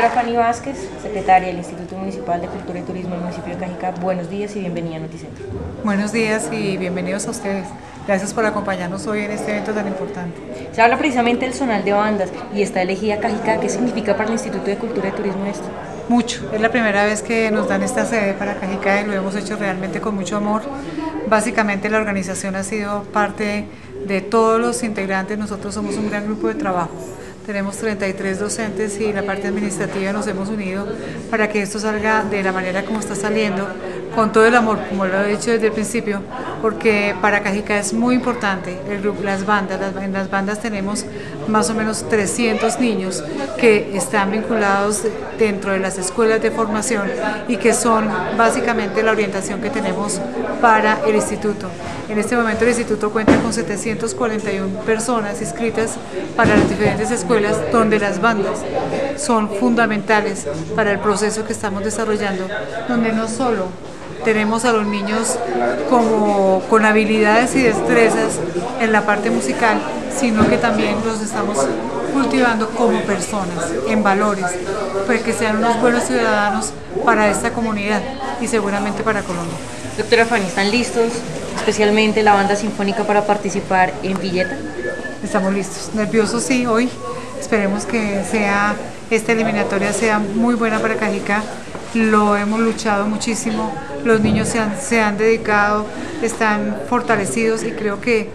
Doctora Fanny Vázquez, secretaria del Instituto Municipal de Cultura y Turismo del municipio de Cajicá, buenos días y bienvenida a Noticentro. Buenos días y bienvenidos a ustedes. Gracias por acompañarnos hoy en este evento tan importante. Se habla precisamente del zonal de bandas y está elegida Cajicá. ¿Qué significa para el Instituto de Cultura y Turismo esto? Mucho. Es la primera vez que nos dan esta sede para Cajicá y lo hemos hecho realmente con mucho amor. Básicamente la organización ha sido parte de todos los integrantes. Nosotros somos un gran grupo de trabajo tenemos 33 docentes y la parte administrativa nos hemos unido para que esto salga de la manera como está saliendo, con todo el amor, como lo he dicho desde el principio, porque para Cajica es muy importante el grupo, las bandas. en las bandas tenemos más o menos 300 niños que están vinculados dentro de las escuelas de formación y que son básicamente la orientación que tenemos para el instituto. En este momento el instituto cuenta con 741 personas inscritas para las diferentes escuelas donde las bandas son fundamentales para el proceso que estamos desarrollando, donde no solo tenemos a los niños como con habilidades y destrezas en la parte musical, sino que también los estamos cultivando como personas, en valores, para que sean unos buenos ciudadanos para esta comunidad y seguramente para Colombia. Doctora Fanny, ¿están listos especialmente la banda sinfónica para participar en Villeta? Estamos listos, nerviosos sí, hoy esperemos que sea esta eliminatoria sea muy buena para Cajica lo hemos luchado muchísimo, los niños se han, se han dedicado, están fortalecidos y creo que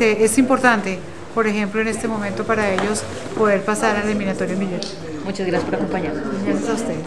es importante, por ejemplo, en este momento para ellos poder pasar al eliminatorio Miguel. Muchas gracias por acompañarnos. Gracias a ustedes.